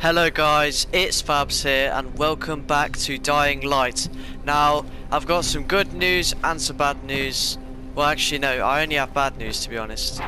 Hello guys, it's Fabs here and welcome back to Dying Light. Now, I've got some good news and some bad news. Well actually no, I only have bad news to be honest.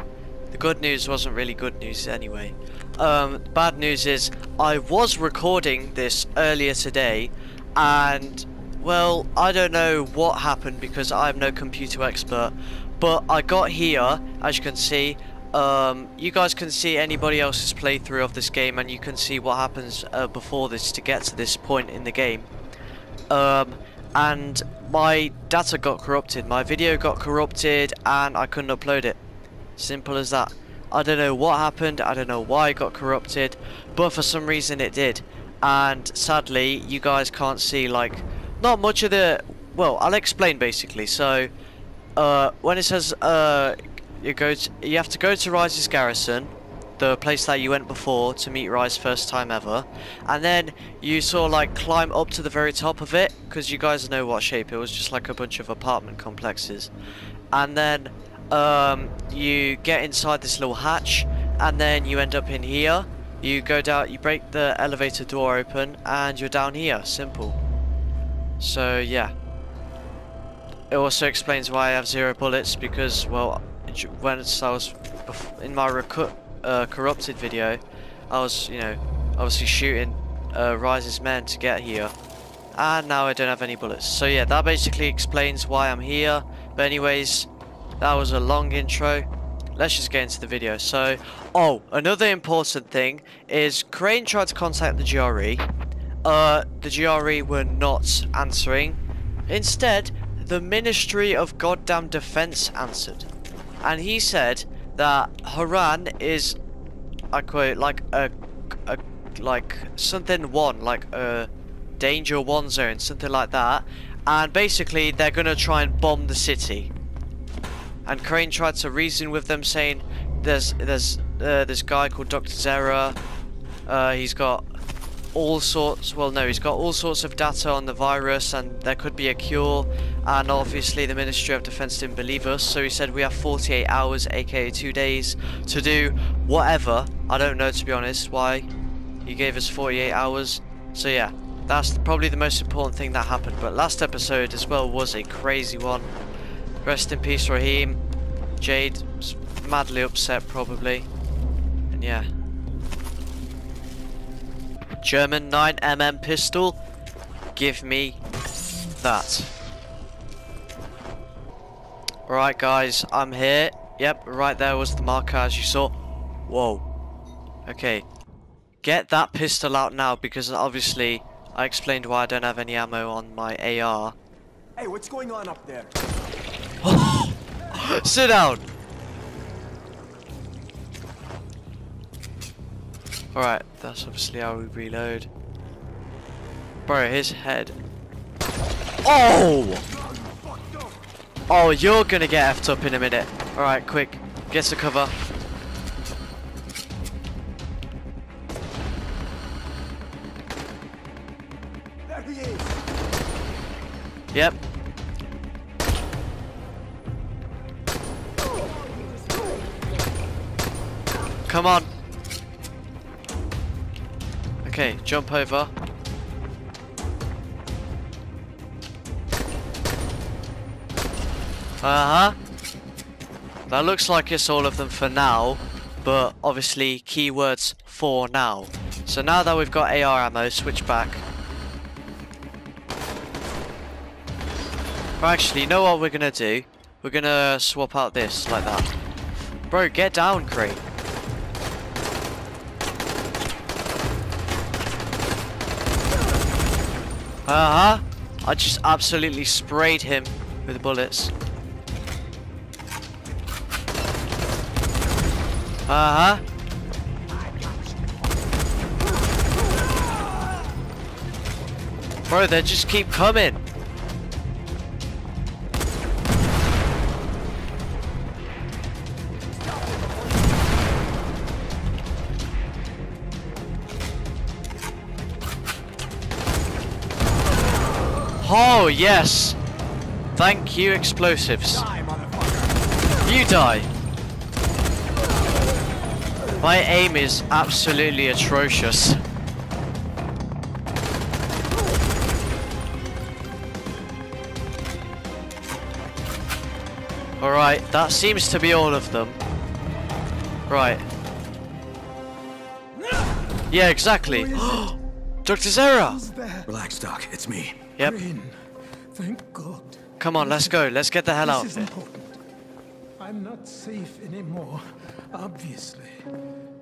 The good news wasn't really good news anyway. Um, bad news is, I was recording this earlier today and well, I don't know what happened because I'm no computer expert, but I got here, as you can see, um, you guys can see anybody else's playthrough of this game and you can see what happens uh, before this to get to this point in the game. Um, and my data got corrupted, my video got corrupted and I couldn't upload it. Simple as that. I don't know what happened, I don't know why it got corrupted, but for some reason it did. And sadly, you guys can't see like, not much of the, well, I'll explain basically. So, uh, when it says, uh, you go to, you have to go to Rais's garrison, the place that you went before to meet Rais first time ever, and then you sort of like climb up to the very top of it because you guys know what shape it was, just like a bunch of apartment complexes, and then um, you get inside this little hatch, and then you end up in here. You go down, you break the elevator door open, and you're down here. Simple. So yeah. It also explains why I have zero bullets because, well, when I was in my uh, corrupted video, I was, you know, obviously shooting uh, Rais's men to get here. And now I don't have any bullets. So yeah, that basically explains why I'm here. But anyways, that was a long intro. Let's just get into the video. So, oh, another important thing is Crane tried to contact the GRE. Uh, the GRE were not answering. Instead, the Ministry of Goddamn Defense answered and he said that Harran is, I quote, like a, a like something one, like a danger one zone, something like that, and basically they're gonna try and bomb the city. And Crane tried to reason with them, saying there's there's uh, this guy called Dr. Zere. Uh, he's got all sorts, well no, he's got all sorts of data on the virus and there could be a cure. And obviously the Ministry of Defense didn't believe us so he said we have 48 hours aka 2 days to do whatever, I don't know to be honest why he gave us 48 hours. So yeah, that's probably the most important thing that happened. But last episode as well was a crazy one. Rest in peace Rahim. Jade madly upset probably. And yeah German 9mm pistol. Give me that. Right guys, I'm here. Yep, right there was the marker as you saw. Whoa. Okay. Get that pistol out now because obviously I explained why I don't have any ammo on my AR. Hey, what's going on up there? Sit down! Alright, that's obviously how we reload. Bro, his head. Oh! Oh, you're gonna get effed up in a minute. Alright, quick. Get to cover. There he is. Yep. Come on. Okay, jump over. Uh-huh. That looks like it's all of them for now, but obviously keywords for now. So now that we've got AR ammo, switch back. actually, you know what we're gonna do? We're gonna swap out this, like that. Bro, get down, Crate. Uh-huh. I just absolutely sprayed him with bullets. Uh-huh. Bro, they just keep coming. Oh, yes. Thank you, explosives. Die, you die. My aim is absolutely atrocious. Alright, that seems to be all of them. Right. Yeah, exactly. Dr. Zere! Relax, Doc. It's me. Yep. Green. Thank God. Come on, let's go. Let's get the hell out This of is here. important. I'm not safe anymore, obviously.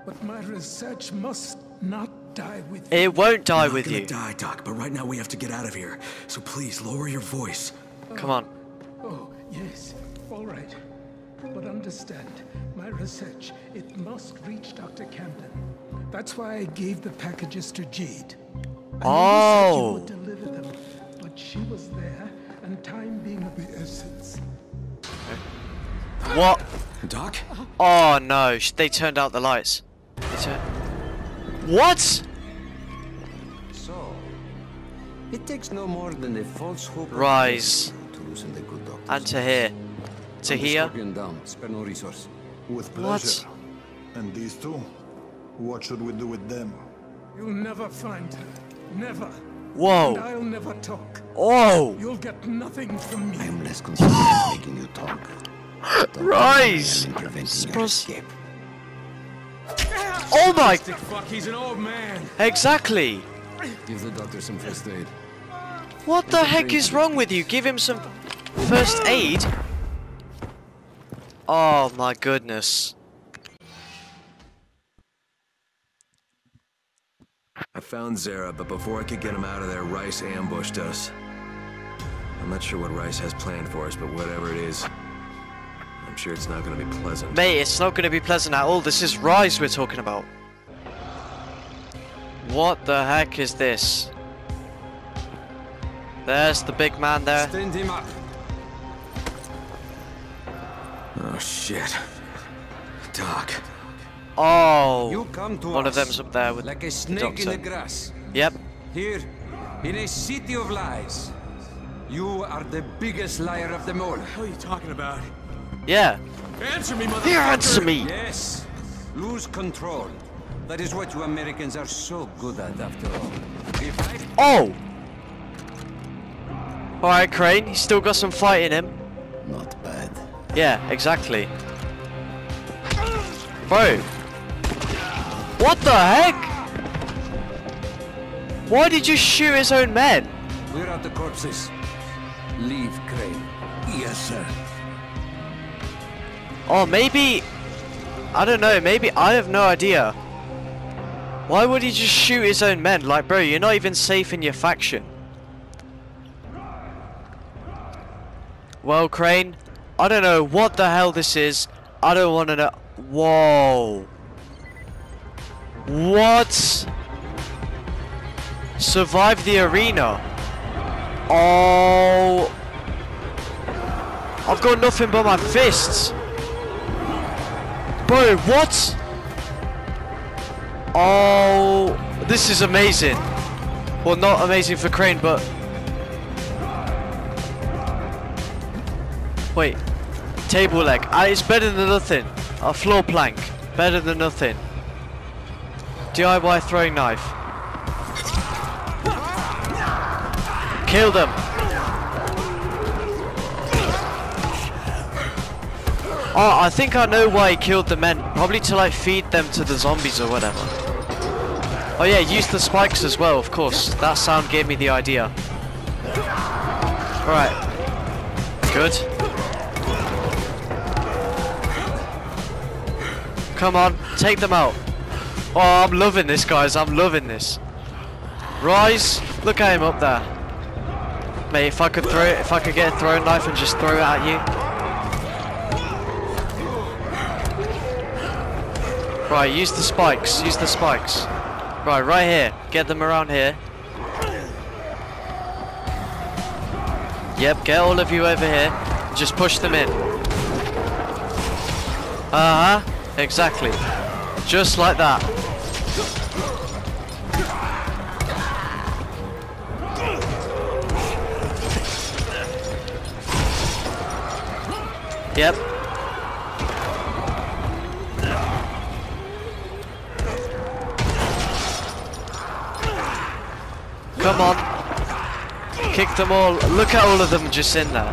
But my research must not die with me. It won't die Not with gonna you. die, Doc, but right now we have to get out of here. So please, lower your voice. Oh. Come on. Oh, yes. All right. But understand, my research, it must reach Dr. Camden. That's why I gave the packages to Jade. I know you said you Oh. And time being of the essence. What? Doc? Oh no, they turned out the lights. They tur- What? So, it takes no more than a false hope Rise. to loosen the good doctors. And to here. To Hunt here. Down. Spare no resource. With What? pleasure. And these two? What should we do with them? You'll never find her. Never. And Whoa. I'll never talk. Oh. You'll get nothing from me. I am less concerned with making you talk. Don't Rise. tell me I am preventing your Suppose- escape. Oh my. fuck, he's an old man. Exactly. Give the doctor some first aid. What the heck is wrong with you? Give him some first aid. Oh my goodness. Found Zere, but before I could get him out of there, Rais ambushed us. I'm not sure what Rais has planned for us, but whatever it is, I'm sure it's not gonna be pleasant. Mate, it's not going to be pleasant at all. This is Rais we're talking about. What the heck is this? There's the big man there. Stand him up. Oh shit. Doc. Oh. You come to One of them's up there with like a the snake in the doctor. grass. Yep. Here, in a city of lies. You are the biggest liar of them all. What are you talking about? Yeah. Answer me, motherfucker! Here, answer me. Yes, lose control. That is what you Americans are so good at, after all. If I Oh. All right, Crane. He's still got some fight in him. Not bad. Yeah, exactly. Bro. What the heck? Why did you shoot his own men? Clear out the corpses. Leave Crane. Yes, sir. Oh, maybe... I don't know, maybe... I have no idea. Why would he just shoot his own men? Like, bro, you're not even safe in your faction. Well, Crane, I don't know what the hell this is. I don't want to know... Whoa. What? Survive the arena. Oh... I've got nothing but my fists. Bro, what? Oh, this is amazing. Well, not amazing for Crane, but... Wait. Table leg. Ah, it's better than nothing. A floor plank. Better than nothing. DIY throwing knife. Kill them. Oh, I think I know why he killed the men. Probably to like feed them to the zombies or whatever. Oh yeah, use the spikes as well, of course. That sound gave me the idea. Alright. Good. Come on, take them out. Oh, I'm loving this, guys. I'm loving this. Rais. Look at him up there. Mate, if I could throw it, if I could get a throwing knife and just throw it at you. Right, use the spikes. Use the spikes. Right, right here. Get them around here. Yep, get all of you over here. Just push them in. Uh-huh. Exactly. Just like that. Yep. Come on. Kick them all. Look at all of them just in there.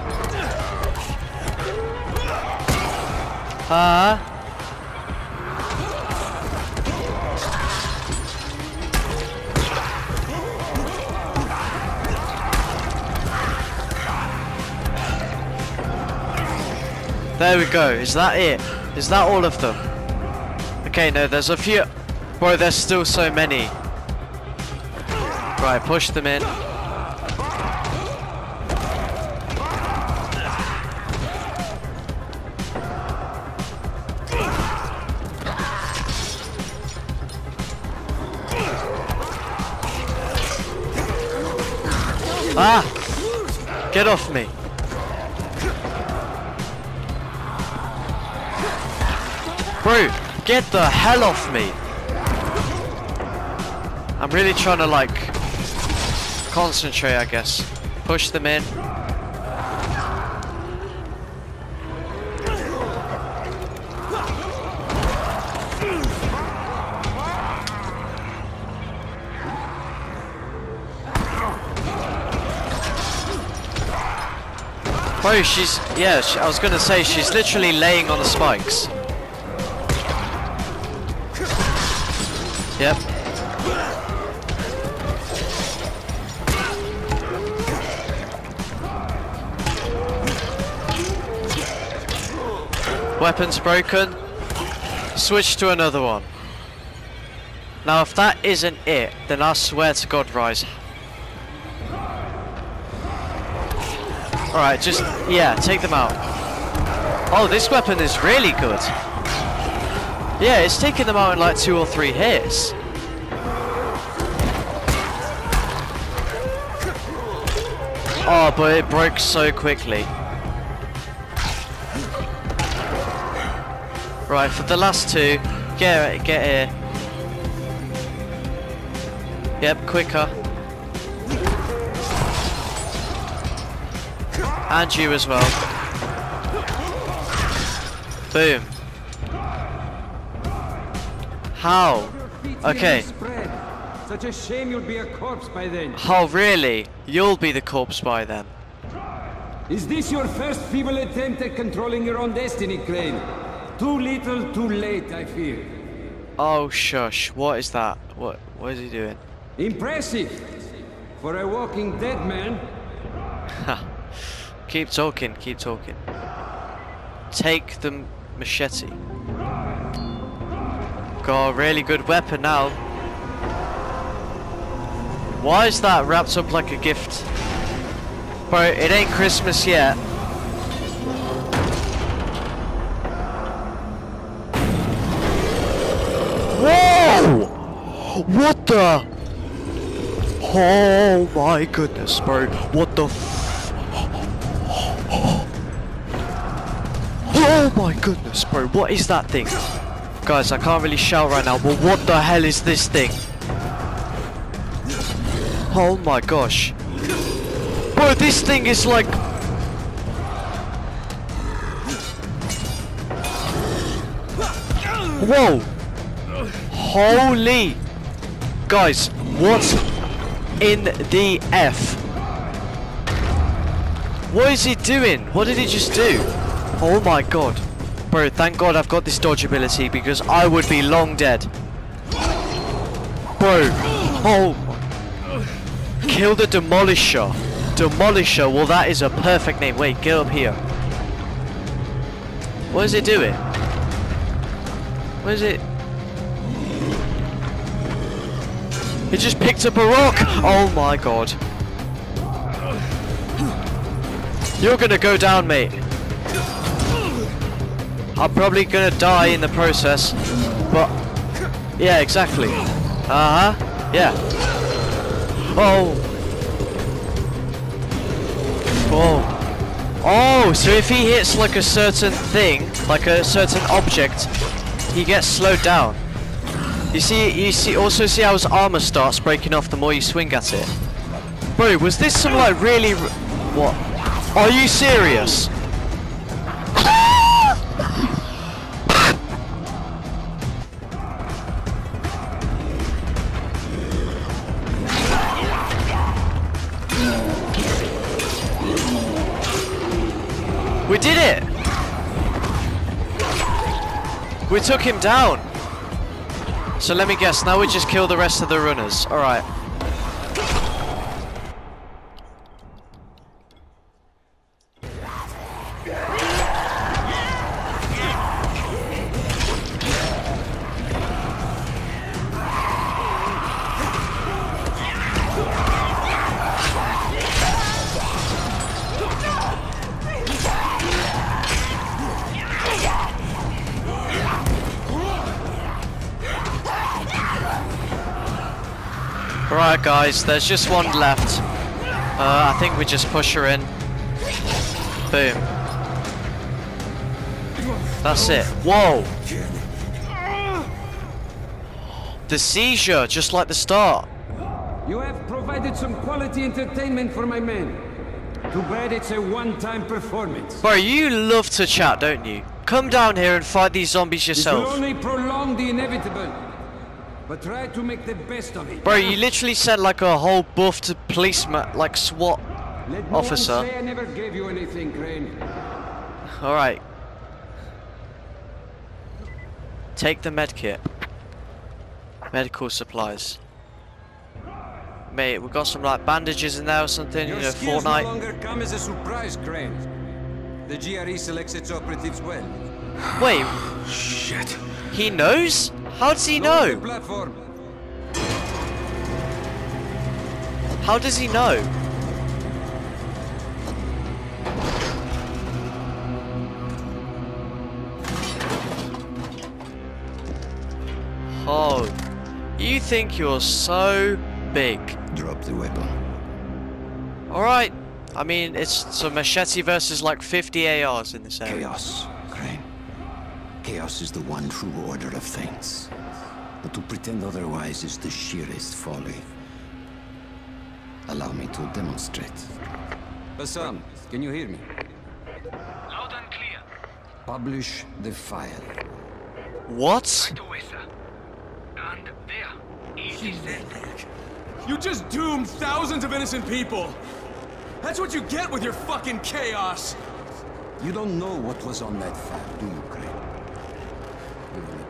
Ah. There we go. Is that it? Is that all of them? Okay, no, there's a few. Bro, there's still so many. Right, push them in. Ah! Get off me! Get the hell off me! I'm really trying to like concentrate, I guess. Push them in. Bro, she's yeah. She, I was gonna say she's literally laying on the spikes. Yep. Weapons broken. Switch to another one. Now if that isn't it, then I swear to God, Rais. Alright, just, yeah, take them out. Oh, this weapon is really good. Yeah, it's taking them out in like two or three hits. Oh, but it broke so quickly. Right, for the last two, get get here. Yep, quicker. And you as well. Boom. How? Okay. Such a shame you'll be a corpse by then. Oh, really? You'll be the corpse by then. Is this your first feeble attempt at controlling your own destiny, Crane? Too little, too late, I fear. Oh, shush. What is that? What? What is he doing? Impressive! For a walking dead man. Keep talking, keep talking. Take the machete. Got a really good weapon now. Why is that wrapped up like a gift? Bro, it ain't Christmas yet. Whoa! What the? Oh my goodness, bro. What the Oh my goodness, bro. What is that thing? Guys, I can't really shout right now, but what the hell is this thing? Oh my gosh. Bro, this thing is like... Whoa! Holy! Guys, what in the F? What is he doing? What did he just do? Oh my god. Bro, thank god I've got this dodge ability because I would be long dead. Bro. Oh. Kill the Demolisher. Demolisher. Well, that is a perfect name. Wait, get up here. What is it doing? What is it? He just picked up a rock. Oh my god. You're gonna go down, mate. I'm probably gonna die in the process, but yeah, exactly. Uh huh. Yeah. Oh. Oh. Oh, so if he hits like a certain thing, like a certain object, he gets slowed down. You see, you see, also see how his armor starts breaking off the more you swing at it. Bro, was this some like really, what? Are you serious? We took him down. So let me guess, now we just kill the rest of the runners. Alright. Alright guys, there's just one left. Uh, I think we just push her in. Boom. That's it. Whoa! The seizure, just like the start. You have provided some quality entertainment for my men. Too bad it's a one-time performance. Bro, you love to chat, don't you? Come down here and fight these zombies will yourself. only prolong the inevitable. But try to make the best of it. Bro, you literally sent like a whole buffed policeman, like SWAT. Let officer. I never gave you anything, Crane. Alright. Take the medkit. Medical supplies. Mate, we got some like bandages in there or something, you know, skills no longer come as a surprise, Crane. The GRE selects its operatives well. Wait, Shit. he knows? How does he know? How does he know? Oh, you think you're so big. Drop the weapon. Alright, I mean, it's a machete versus like 50 ARs in this area. Chaos, Crane. Chaos is the one true order of things. But to pretend otherwise is the sheerest folly. Allow me to demonstrate. Bassam, can you hear me? Loud and clear. Publish the file. What? To Wesa. And there. Easy said. You just doomed thousands of innocent people! That's what you get with your fucking chaos! You don't know what was on that file, do you, Crane?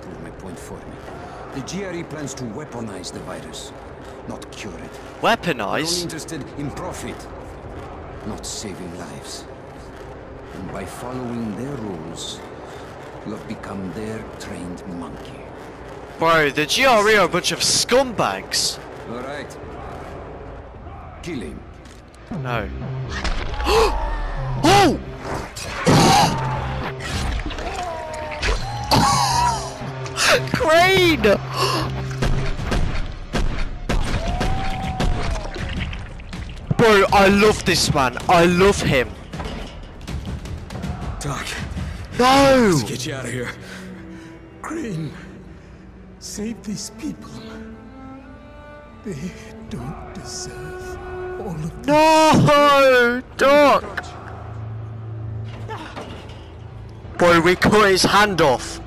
You will prove my point for me. The GRE plans to weaponize the virus, not cure it. They're only Weaponize? interested in profit, not saving lives. And by following their rules, you have become their trained monkey. Bro, the GRE are a bunch of scumbags. All right. Kill him. No. oh! Crane! Bro, I love this man. I love him. Doc, No! let's get you out of here. Crane, save these people. They don't deserve all of this. No! Doc! Boy, we cut his hand off.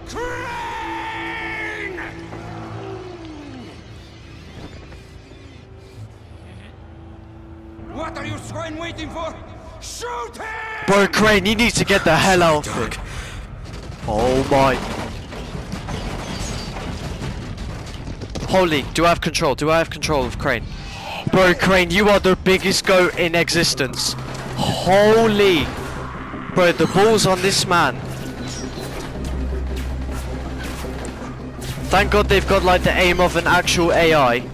What are you swine waiting for? Shoot him! Bro, Crane, you need to get the hell out of here. Oh my. Holy, do I have control? Do I have control of Crane? Bro, Crane, you are the biggest goat in existence. Holy. Bro, the ball's on this man. Thank God they've got like the aim of an actual AI.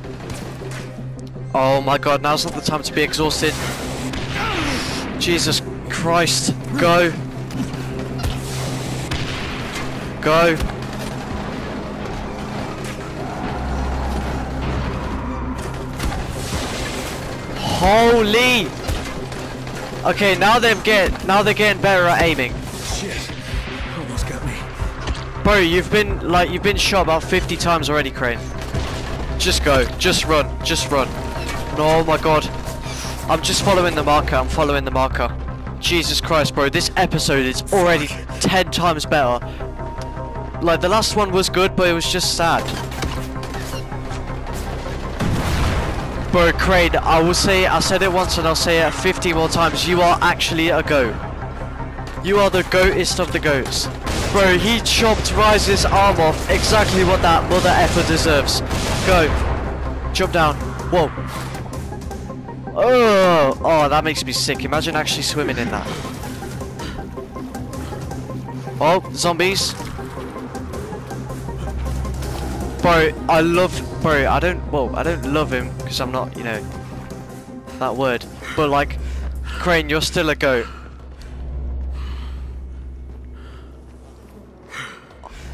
Oh my god, now's not the time to be exhausted. Jesus Christ. Go. Go. Holy! Okay, now they've get now they're getting better at aiming. Shit. Almost got me. Bro, you've been like you've been shot about 50 times already, Crane. Just go. Just run. Just run. Oh my god. I'm just following the marker. I'm following the marker. Jesus Christ, bro. This episode is already 10 times better. Like the last one was good, but it was just sad. Bro, Crane, I will say I said it once and I'll say it 50 more times. You are actually a goat. You are the goatest of the goats. Bro, he chopped Rais's arm off. Exactly what that mother effer deserves. Go. Jump down. Whoa. Oh, oh, that makes me sick. Imagine actually swimming in that. Oh, zombies. Bro, I love, bro, I don't, well, I don't love him because I'm not, you know, that word. But like, Crane, you're still a goat.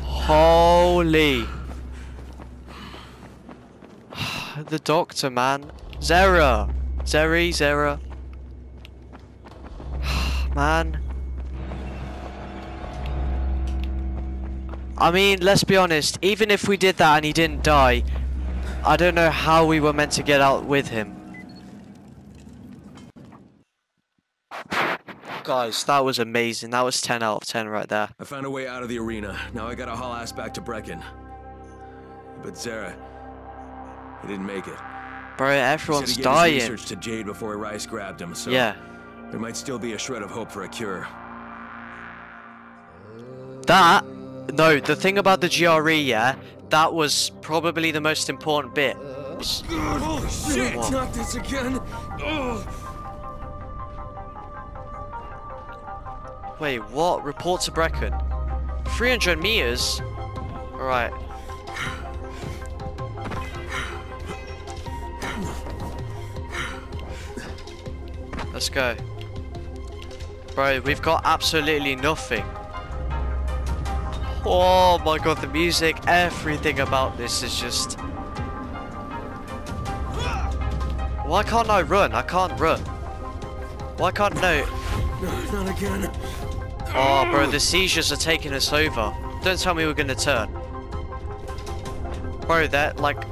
Holy. the doctor, man. Zera. Zeri, Zera. man. I mean, let's be honest, even if we did that and he didn't die, I don't know how we were meant to get out with him. Guys, that was amazing. That was 10 out of 10 right there. I found a way out of the arena. Now I gotta haul ass back to Brecken. But Zere, he didn't make it. Bro, everyone's dying. Research to Jade before Rais grabbed him, so Yeah. there might still be a shred of hope for a cure. That, no, the thing about the GRE, yeah, that was probably the most important bit. Holy oh, shit! Whoa. Not this again! Ugh. Wait, what? Report to Brecken. 300 meters? Alright. Let's go. Bro, we've got absolutely nothing. Oh my god, the music, everything about this is just... Why can't I run? I can't run. Why can't no... Not again. Oh, bro, the seizures are taking us over. Don't tell me we're gonna turn. Bro, that, like...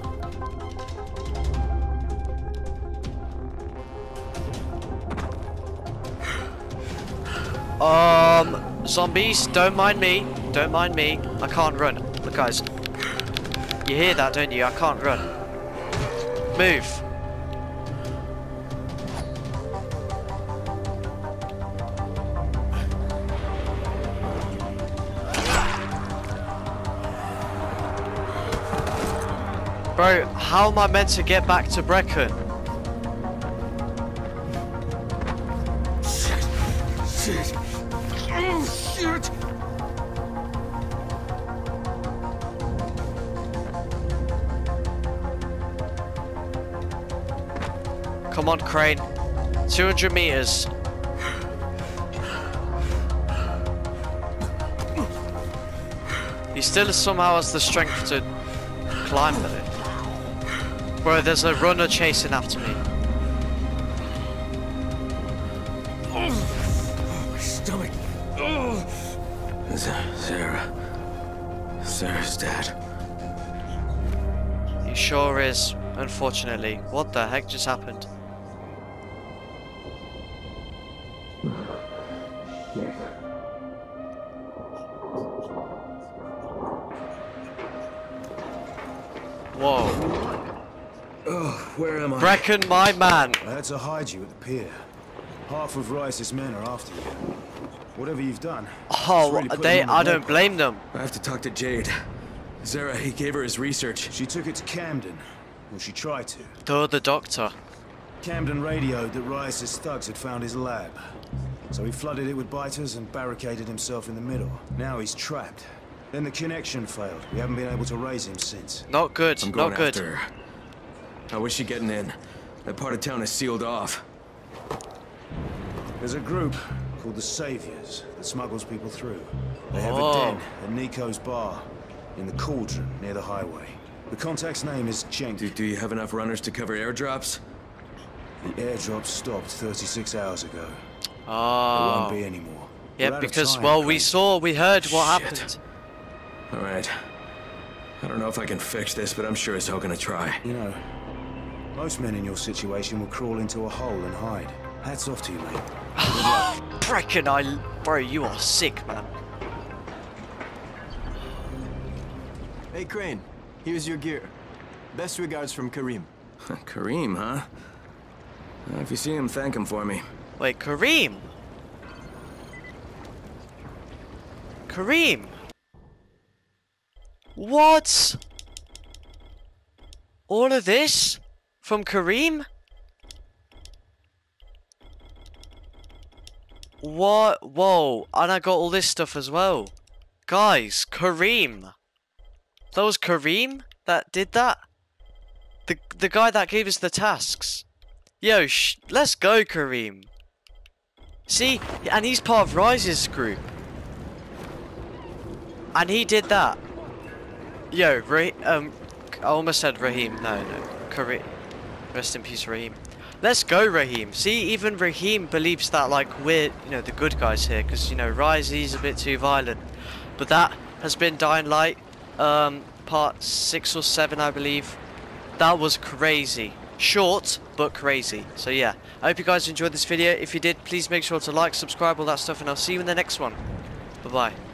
Um, zombies, don't mind me. Don't mind me. I can't run. Look, guys. You hear that, don't you? I can't run. Move. Bro, how am I meant to get back to Brecken? Come on, Crane. 200 meters. He still somehow has the strength to climb though. Bro, there's a runner chasing after me. Oh, my stomach. Oh. Z- Zere. Zere's dead. He sure is, unfortunately. What the heck just happened? Whoa. Where am I? Brecken, my man. I had to hide you at the pier. Half of Rais's men are after you. Whatever you've done. Oh, really they, I don't map. blame them. I have to talk to Jade. Zere, he gave her his research. She took it to Camden. Well, she tried to. They're the doctor. Camden radioed that Rais's thugs had found his lab. So he flooded it with biters and barricaded himself in the middle. Now he's trapped. Then the connection failed. We haven't been able to raise him since. Not good, I'm going not good. after her. How is she getting in? That part of town is sealed off. There's a group called the Saviors that smuggles people through. They have Oh. a den at Nico's bar in the Cauldron near the highway. The contact's name is Jenk. Do, do you have enough runners to cover airdrops? The airdrop stopped 36 hours ago. There Oh. won't be anymore. We're Yeah, because, time, well, we saw, we heard what Shit. happened. All right. I don't know if I can fix this, but I'm sure as hell gonna try. You know, most men in your situation will crawl into a hole and hide. Hats off to you, mate. Brecken, I, bro, you are sick, man. Hey, Crane. Here's your gear. Best regards from Karim. Karim, huh? Uh, if you see him, thank him for me. Wait, Karim? Karim? What? All of this? From Karim? What? Whoa. And I got all this stuff as well. Guys, Karim. That was Karim that did that? The, the guy that gave us the tasks. Yo, let's go, Karim. See? And he's part of Rais's group. And he did that. Yo, Ra um, I almost said Rahim. No, no. Karim. Rest in peace, Rahim. Let's go, Rahim. See, even Rahim believes that, like, we're, you know, the good guys here. Because, you know, he's a bit too violent. But that has been Dying Light, um, part 6 or 7, I believe. That was crazy. Short, but crazy. So, yeah. I hope you guys enjoyed this video. If you did, please make sure to like, subscribe, all that stuff. And I'll see you in the next one. Bye-bye.